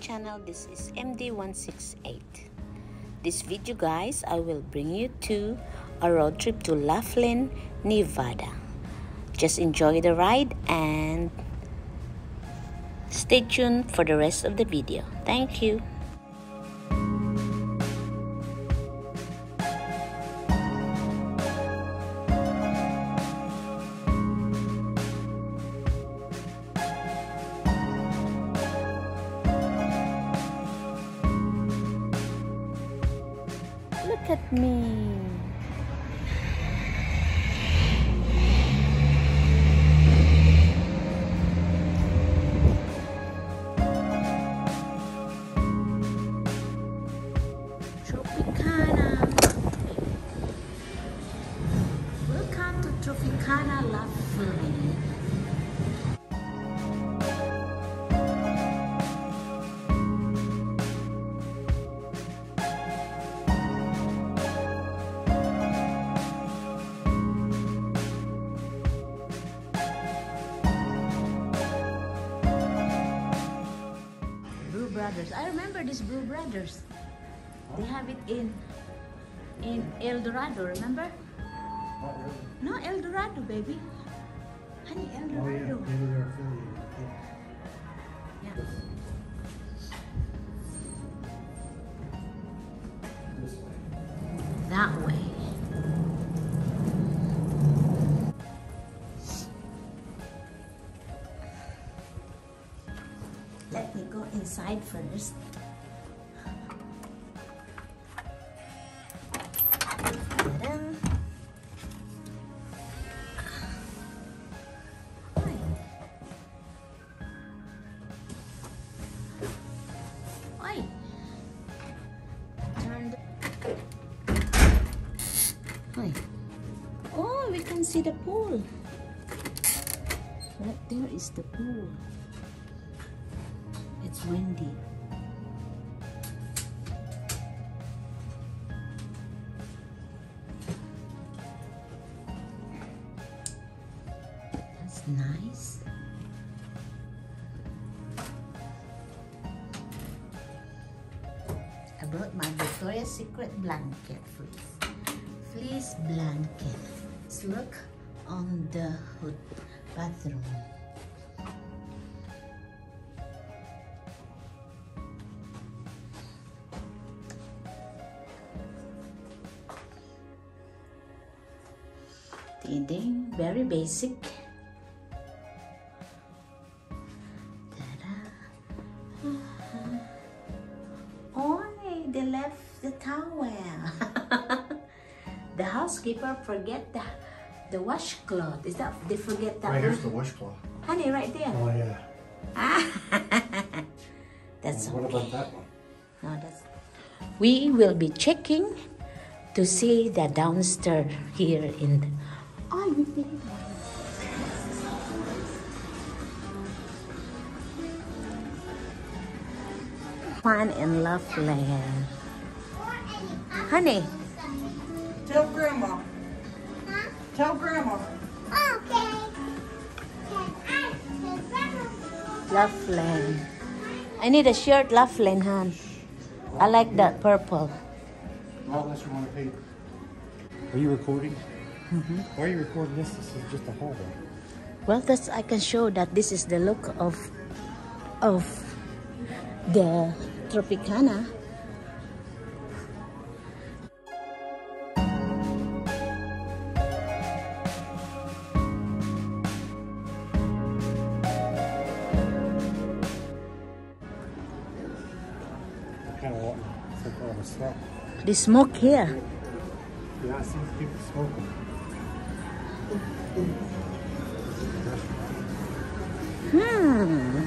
channel. This is MD168 this video guys I will bring you to a road trip to Laughlin Nevada. Just enjoy the ride and stay tuned for the rest of the video. Thank you Look at me. Brothers. I remember this Brew Brothers. They have it in in El Dorado, remember? No, El Dorado, baby. Honey, El Oh, yeah, Dorado. maybe they're affiliated. Yeah. This Let me go inside first. Windy. That's nice. I brought my Victoria's Secret blanket, fleece. Fleece blanket. Let's look on the hood bathroom. Ding, very basic. Ta-da. Oh, they left the towel. the housekeeper forget the the washcloth. Is that they forget that Right here's the washcloth. Honey, right there. Oh, yeah. That's What okay. about that one? No, that's. We will be checking to see the downstairs here in. The, oh, you did it. Fun and Loveland. Honey, Tell Grandma. Tell Grandma. Loveland. I need a shirt, Loveland, hon. I like that purple. Not unless you want to pay. Are you recording? Mm-hmm. Why are you recording this? This is just a hallway. Well, that's I can show that this is the look of of the Tropicana. I kind of want some kind of a smell. The smoke here. Yeah, I see people smoking. Hmm.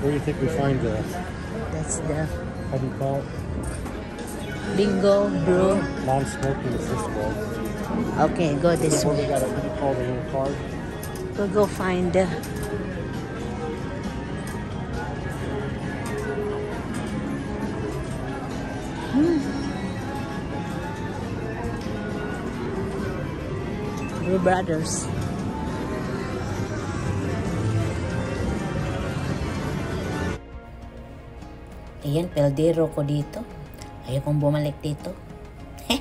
Where do you think we find the, That's the how do you call it? bingo brew. Non-smoking assist wall. Okay, go this What we way. got, what do you call the little card? We'll go find the. brothers. Ayan, peldero ko dito. Ayokong bumalik dito.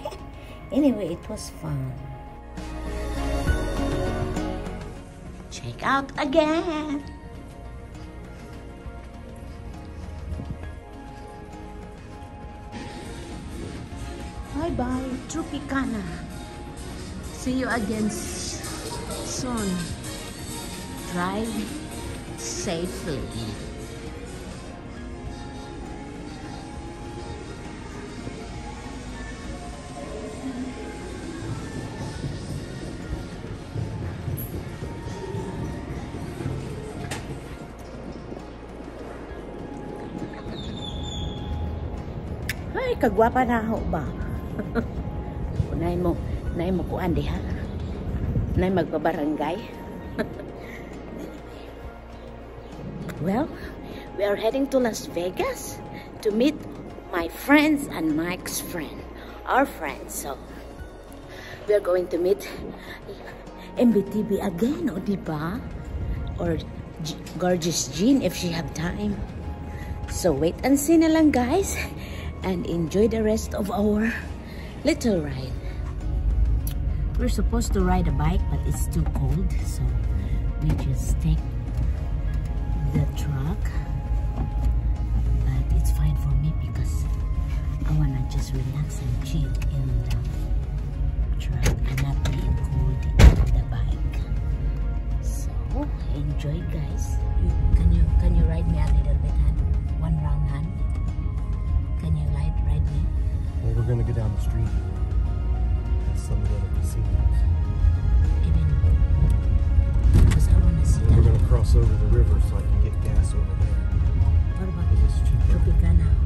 anyway, it was fun. Check out again! Bye-bye, Tropicana. See you again soon. Soon. Drive safely. Ay, kagwapa na ako ba? Unay mo, unay mo kuan diha. Unay magbabarangay. well, we are heading to Las Vegas to meet my friends and Mike's friend, our friends. So, we are going to meet MBTV again, o di ba? Or G- Gorgeous Jean if she have time. So wait and see na lang guys and enjoy the rest of our little ride. We're supposed to ride a bike but it's too cold so we just take the truck. But it's fine for me because I wanna just relax and chill in the truck and not being cold in the bike. So enjoy guys. You, can you can you ride me a little bit hand? One round hand. Can you ride ride me? Well, we're gonna go down the street. That's some of the other casinos. Even because I wanna see we're gonna cross over the river so I can get gas over there. What about cheaper. Tropicana?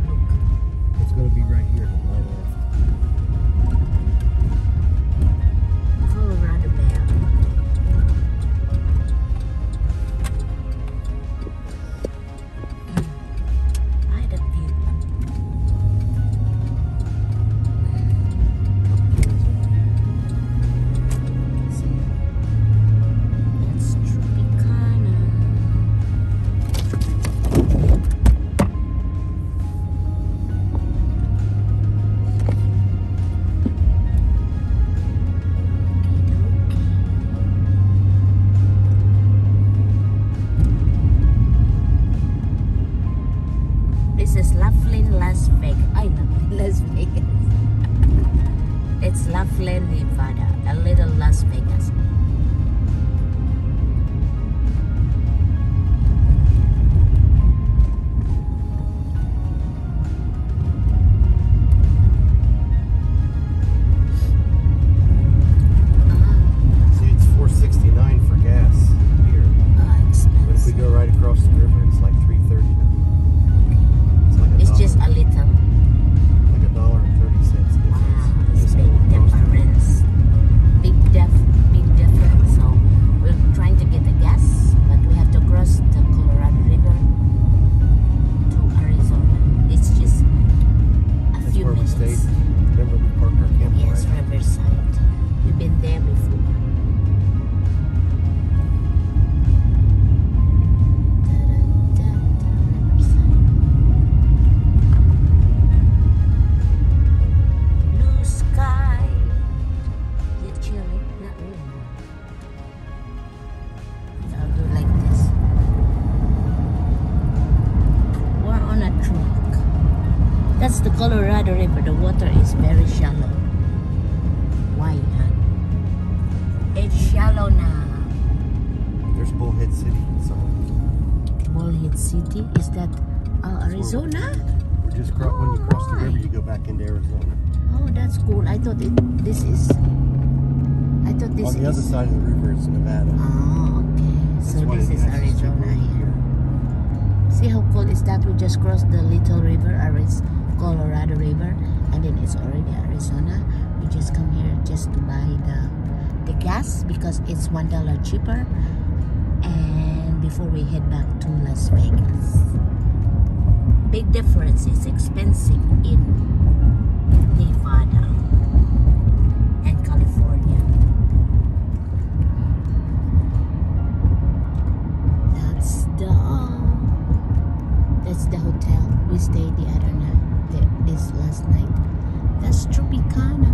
Laughlin, Las Vegas. I love Las Vegas. it's Laughlin, Nevada. A little Las Vegas. The Colorado River. The water is very shallow. Why, huh? It's shallow now. There's Bullhead City. So Bullhead City. Is that uh, Arizona? we're just cro- when you cross the river, you go back into Arizona. Oh, that's cool. I thought it. This is. I thought this On the is. other side of the river is Nevada. Oh, okay. That's so this is has to stick Arizona here. See how cool is that? We just crossed the little river, Ariz, Colorado River, and then it's already Arizona. We just come here just to buy the the gas because it's one dollar cheaper, and before we head back to Las Vegas. Big difference. is expensive in hotel we stayed the other night, the, this last night. That's Tropicana,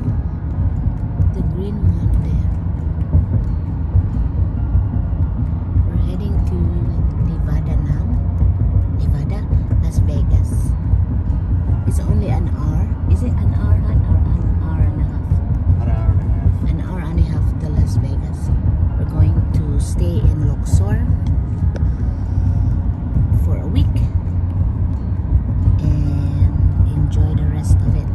the green one there. We're heading to Nevada now. Nevada, Las Vegas. It's only an hour. Is it an hour? An hour, an hour and a half. An hour and a half. An hour and a half to Las Vegas. We're going to stay in Luxor. rest of it.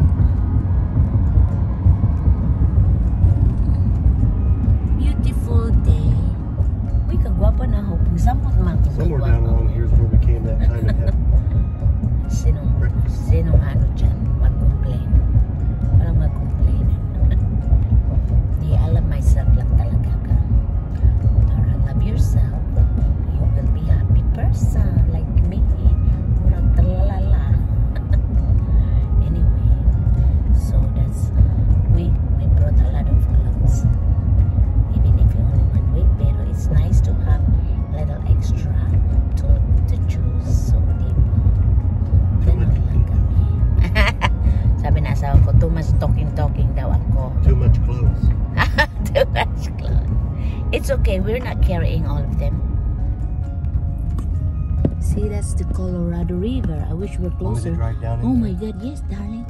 Colorado River. I wish we're Want me closer. Oh my God, yes, darling.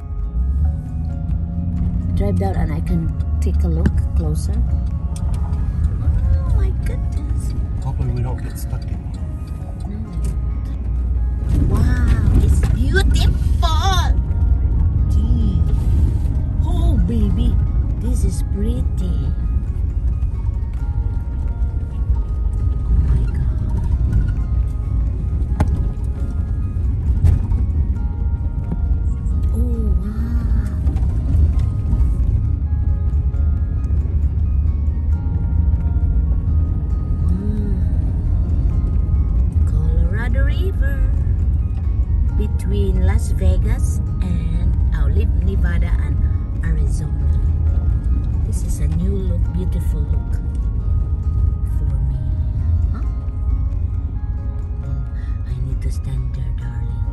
Drive down and I can take a look closer. Oh my goodness. Hopefully we don't get stuck in here. Wow, it's beautiful. Gee. Oh, baby, this is pretty. Between Las Vegas and our Nevada and Arizona. This is a new look, beautiful look for me. Huh? Oh, I need to stand there, darling.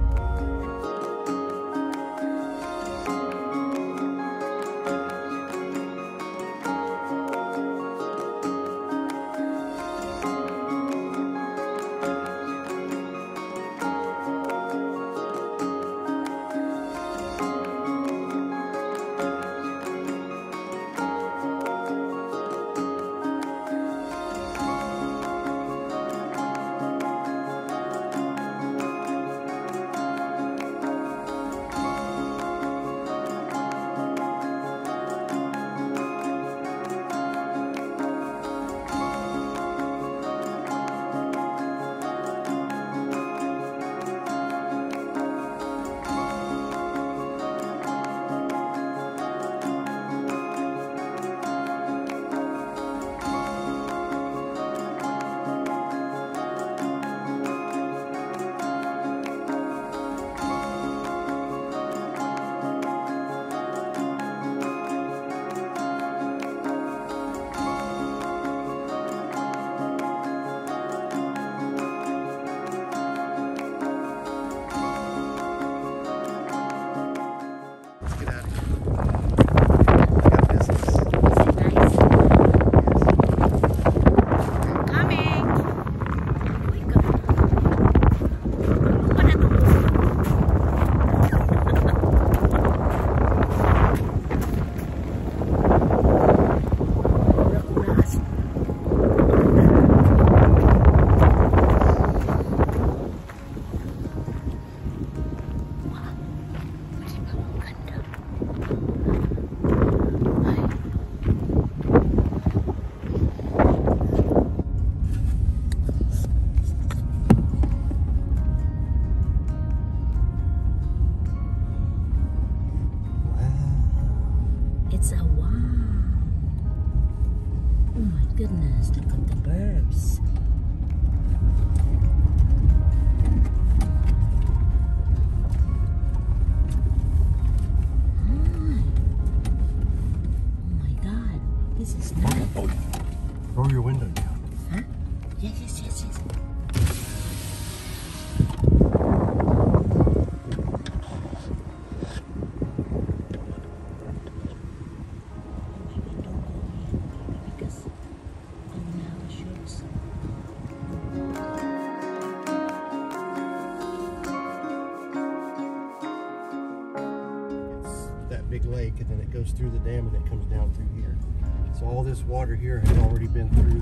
This water here has already been through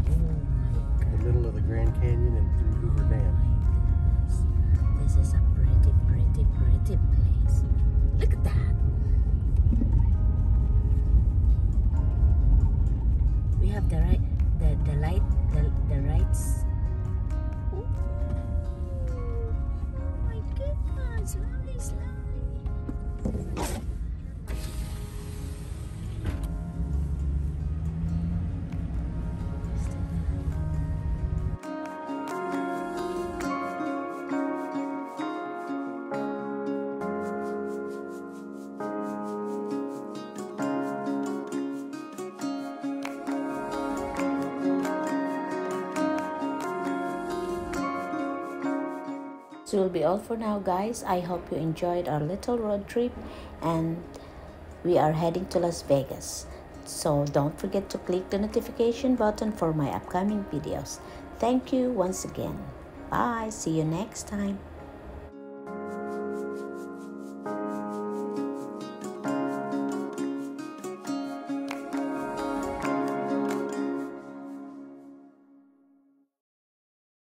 the middle of the Grand Canyon and through Hoover Dam. This will be all for now guys. I hope you enjoyed our little road trip and we are heading to las vegas. So don't forget to click the notification button for my upcoming videos. Thank you once again. Bye. See you next time.